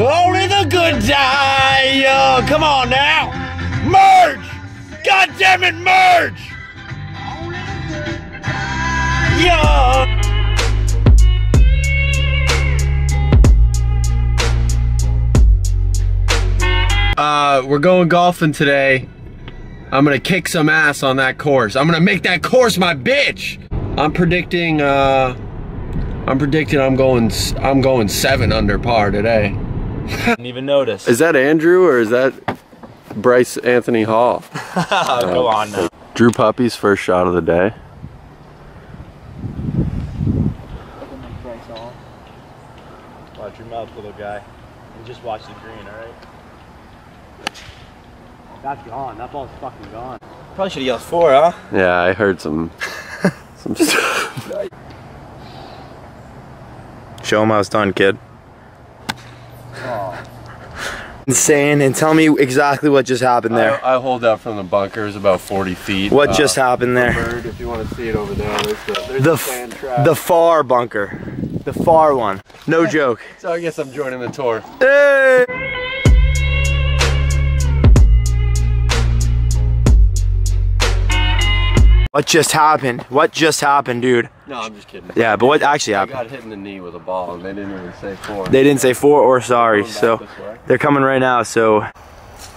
Only the good die young. Come on now. Merge. God damn it, merge. Young. Uh, we're going golfing today. I'm gonna kick some ass on that course. I'm gonna make that course my bitch. I'm predicting. Uh, I'm predicting I'm going. I'm going seven under par today. Didn't even notice. Is that Andrew or is that Bryce Anthony Hall? Go on now. Drew Puppy's first shot of the day. Watch your mouth, little guy. And just watch the green, alright? That's gone. That ball's fucking gone. Probably should have yelled fore, huh? Yeah, I heard some. some stuff. Show him how it's done, kid. Insane, and tell me exactly what just happened there. I, I hold out from the bunkers about 40 feet. what Uh, just happened there? Bird, if you want to see it over there, there's the, there's The, the sand trap. the far bunker. The far one. No joke. so I guess I'm joining the tour. Hey! What just happened? What just happened, dude? No, I'm just kidding. Yeah, but what actually happened? I happened? got hit in the knee with a ball and they didn't even say fore. They didn't say fore or sorry, Going back so they're coming right now, so.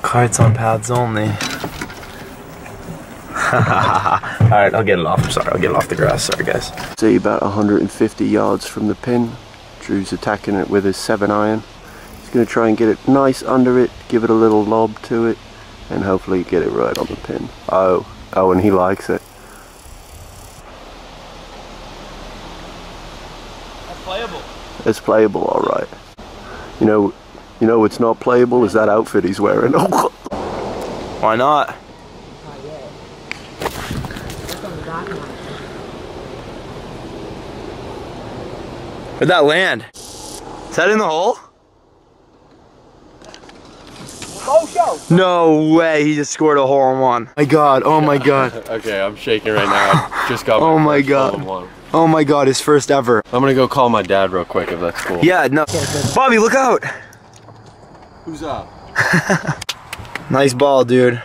Carts on pads only. Alright, I'll get it off. I'm sorry, I'll get it off the grass. Sorry, guys. Say about 150 yards from the pin. Drew's attacking it with his seven iron. He's going to try and get it nice under it, give it a little lob to it, and hopefully get it right on the pin. Oh, oh, and he likes it. Playable. It's playable, all right. You know, you know what's not playable is that outfit he's wearing. Why not? Where'd that land? Is that in the hole? No way, he just scored a hole in one. My god, oh my god. okay, I'm shaking right now. Just got. Oh my God. hole in one. Oh my god, his first ever. I'm gonna go call my dad real quick if that's cool. Yeah, no. Bobby, look out. Who's up? Nice ball, dude.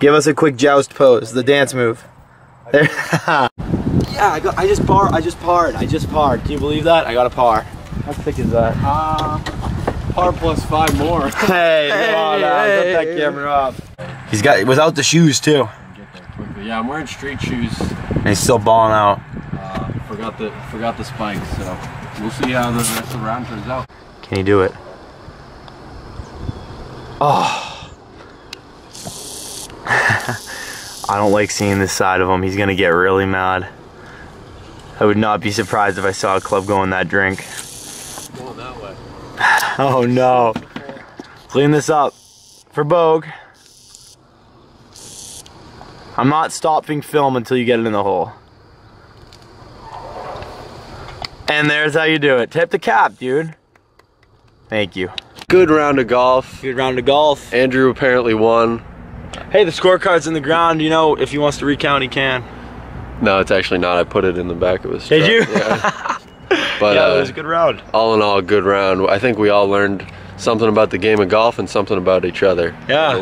Give us a quick joust pose, the dance move. There. yeah, I, got, I just par. I just parred. I just parred. Can you believe that? I got a par. How thick is that? Uh, par plus five more. Hey, on hey. Put that camera off. He's got without the shoes too. Yeah, I'm wearing street shoes. and he's still balling out. Uh, forgot the forgot the spikes, so we'll see how the rest of the round turns out. Can he do it? Oh. I don't like seeing this side of him. He's gonna get really mad. I would not be surprised if I saw a club go in that drink. Going that way. Oh no. Clean this up for bogey. I'm not stopping film until you get it in the hole. And there's how you do it. Tip the cap, dude. Thank you. Good round of golf. Good round of golf. Andrew apparently won. Hey, the scorecard's in the ground. You know, if he wants to recount, he can. No, it's actually not. I put it in the back of his. Did truck. you? Yeah. But yeah, uh, it was a good round. all in all, a good round. I think we all learned something about the game of golf and something about each other. Yeah.